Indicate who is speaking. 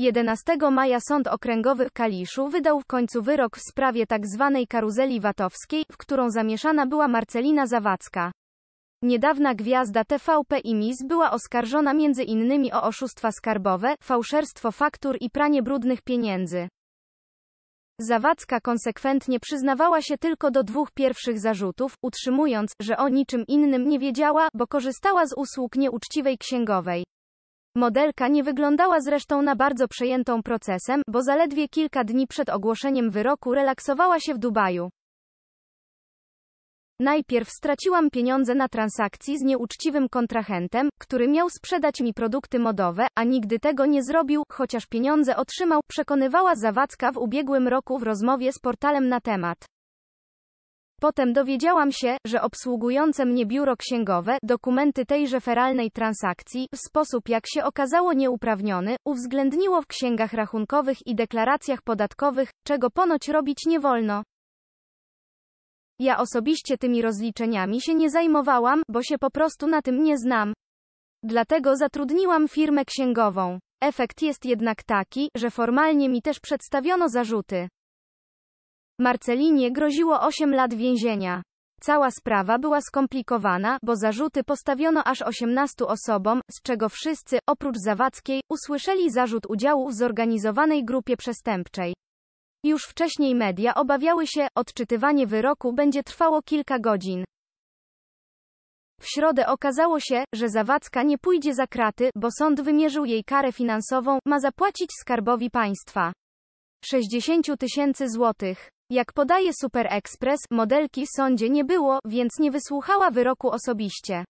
Speaker 1: 11 maja Sąd Okręgowy w Kaliszu wydał w końcu wyrok w sprawie tzw. karuzeli VAT-owskiej, w którą zamieszana była Marcelina Zawadzka. Niedawna gwiazda TVP i MIS była oskarżona innymi o oszustwa skarbowe, fałszerstwo faktur i pranie brudnych pieniędzy. Zawadzka konsekwentnie przyznawała się tylko do dwóch pierwszych zarzutów, utrzymując, że o niczym innym nie wiedziała, bo korzystała z usług nieuczciwej księgowej. Modelka nie wyglądała zresztą na bardzo przejętą procesem, bo zaledwie kilka dni przed ogłoszeniem wyroku relaksowała się w Dubaju. Najpierw straciłam pieniądze na transakcji z nieuczciwym kontrahentem, który miał sprzedać mi produkty modowe, a nigdy tego nie zrobił, chociaż pieniądze otrzymał, przekonywała Zawadzka w ubiegłym roku w rozmowie z portalem na temat. Potem dowiedziałam się, że obsługujące mnie biuro księgowe, dokumenty tejże feralnej transakcji, w sposób jak się okazało nieuprawniony, uwzględniło w księgach rachunkowych i deklaracjach podatkowych, czego ponoć robić nie wolno. Ja osobiście tymi rozliczeniami się nie zajmowałam, bo się po prostu na tym nie znam. Dlatego zatrudniłam firmę księgową. Efekt jest jednak taki, że formalnie mi też przedstawiono zarzuty. Marcelinie groziło 8 lat więzienia. Cała sprawa była skomplikowana, bo zarzuty postawiono aż 18 osobom, z czego wszyscy, oprócz Zawadzkiej, usłyszeli zarzut udziału w zorganizowanej grupie przestępczej. Już wcześniej media obawiały się, odczytywanie wyroku będzie trwało kilka godzin. W środę okazało się, że Zawadzka nie pójdzie za kraty, bo sąd wymierzył jej karę finansową, ma zapłacić skarbowi państwa 60 tysięcy złotych. Jak podaje Super Express, modelki sądzie nie było, więc nie wysłuchała wyroku osobiście.